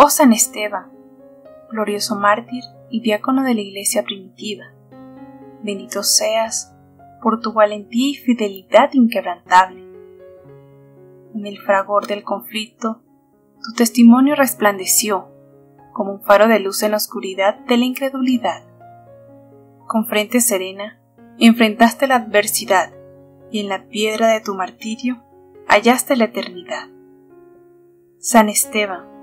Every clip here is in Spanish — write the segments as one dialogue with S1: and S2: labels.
S1: Oh San Esteban, glorioso mártir y diácono de la iglesia primitiva, bendito seas por tu valentía y fidelidad inquebrantable. En el fragor del conflicto, tu testimonio resplandeció como un faro de luz en la oscuridad de la incredulidad. Con frente serena, enfrentaste la adversidad y en la piedra de tu martirio hallaste la eternidad. San Esteban,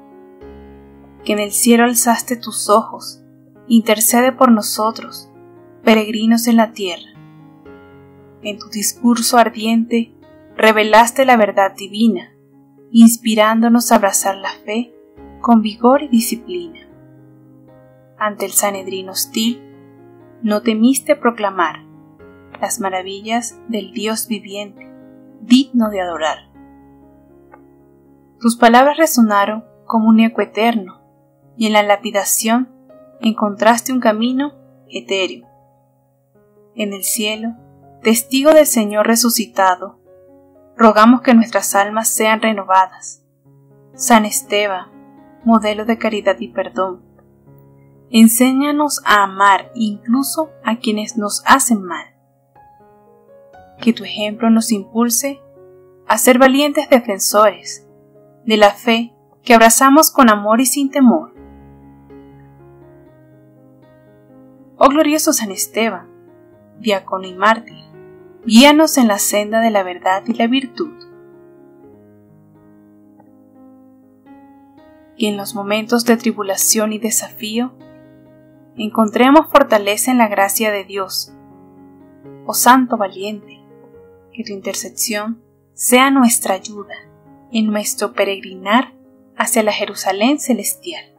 S1: que en el cielo alzaste tus ojos, intercede por nosotros, peregrinos en la tierra. En tu discurso ardiente revelaste la verdad divina, inspirándonos a abrazar la fe con vigor y disciplina. Ante el Sanedrín hostil, no temiste proclamar las maravillas del Dios viviente, digno de adorar. Tus palabras resonaron como un eco eterno, y en la lapidación encontraste un camino etéreo. En el cielo, testigo del Señor resucitado, rogamos que nuestras almas sean renovadas. San Esteban, modelo de caridad y perdón, enséñanos a amar incluso a quienes nos hacen mal. Que tu ejemplo nos impulse a ser valientes defensores de la fe que abrazamos con amor y sin temor. Oh glorioso San Esteban, diácono y mártir, guíanos en la senda de la verdad y la virtud. Que en los momentos de tribulación y desafío encontremos fortaleza en la gracia de Dios. Oh Santo valiente, que tu intercesión sea nuestra ayuda en nuestro peregrinar hacia la Jerusalén celestial.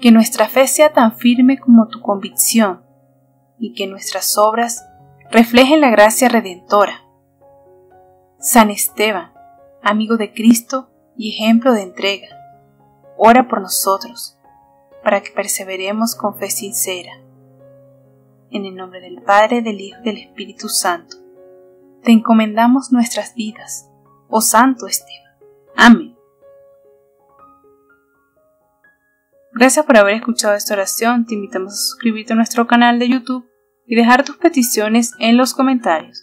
S1: Que nuestra fe sea tan firme como tu convicción y que nuestras obras reflejen la gracia redentora. San Esteban, amigo de Cristo y ejemplo de entrega, ora por nosotros, para que perseveremos con fe sincera. En el nombre del Padre, del Hijo y del Espíritu Santo, te encomendamos nuestras vidas, oh Santo Esteban. Amén. Gracias por haber escuchado esta oración, te invitamos a suscribirte a nuestro canal de YouTube y dejar tus peticiones en los comentarios.